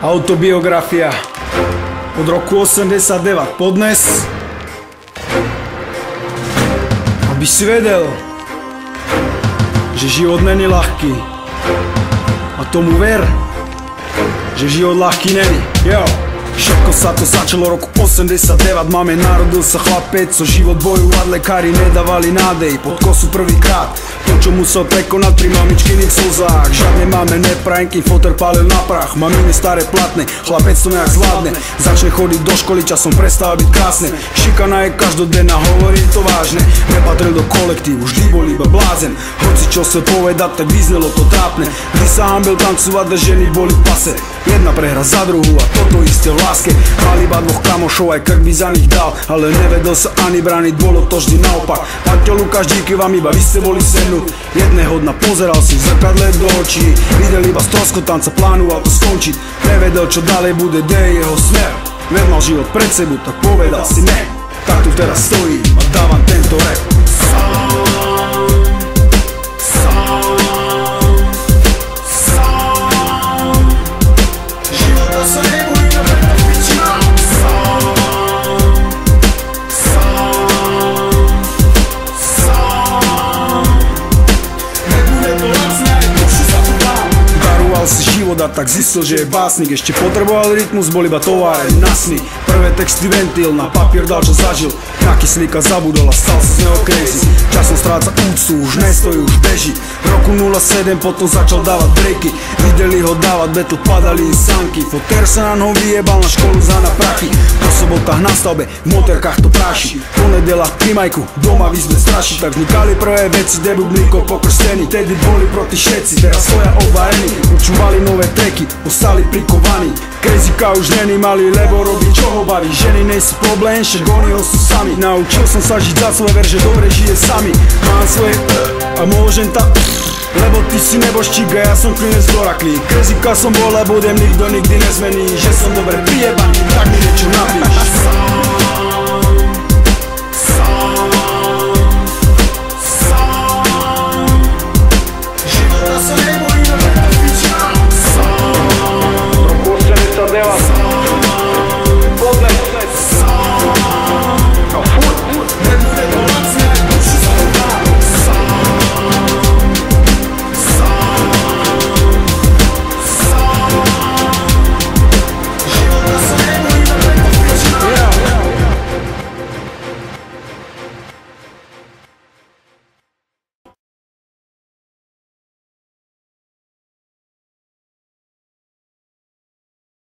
Autobiografia od roku 89 podnes Aby si vedel, že život není ľahký. A tomu ver, že život ľahký není. Yo. Všetko sa to začalo roku 89 Máme narodil sa chlapec, co život bojovať Lekári nedávali nádej, pod kosu prvýkrát To čo musel prekonať pri mamičkyných slzách. Žiadne máme neprajenky, foter palil na prach. Mamine staré platné, chlapec to nejak zvládne. Začne chodiť do školy, časom prestáva byť krásne. Šikana je každodenná, hovorí to vážne. Nepatril do kolektívu, vždy bol iba blázen. Hoci čo chcel povedať, tak vyznelo to trápne. Kdy sa hambil tancovať, da ženy boli pase. Jedna prehra za druhú a toto isté láske. Mal iba dvoch kamošov, aj krk by za nich dal Ale nevedel sa ani braniť, bolo to vždy naopak. Paťo Lukáš, díky vám iba vy ste boli semnúť Jedného dna pozeral si v zrkadle do očí. Videl iba stroskotanca, plánoval to skončiť. Nevedel čo ďalej bude, kde je jeho smer. Ved mal život pred sebou, tak povedal si ne. Tak tu teraz stojím a dávam tento rap a tak zistil, že je básnik Ešte potreboval rytmus, bol iba továren na sny. Prvé texty ventil, na papier dal čo zažil. Na kyslíka zabudol a stal sa z neho crazy. Časom stráca úctu, už nestojí, už beží. Roku 07 potom začal dávať breaky. Videli ho dávať battle, padali im sanky Foter sa na noho vyjebal na školu za na prachy Po sobotách na stavbe, v motorkách to práši Po nedelách pri majku, doma výzve straší Tak vznikali prvé veci, debubníkov pokrstení Tedy boli proti všetci, teraz stoja obvarení Počúvali nové treky, ostali prikovaní. Krezika už není mali, lebo robí čo ho baví. Ženy nejsú problém, však oni ho sú sami. Naučil som sa žiť za svoje verže, dobre žije sami. Mám svoje a môžem tam lebo ty si neboščík a ja som klinec doraklý Krezika som bol a budem, nikto nikdy nezmení Že som dobre prijebaný, tak mi niečo napíš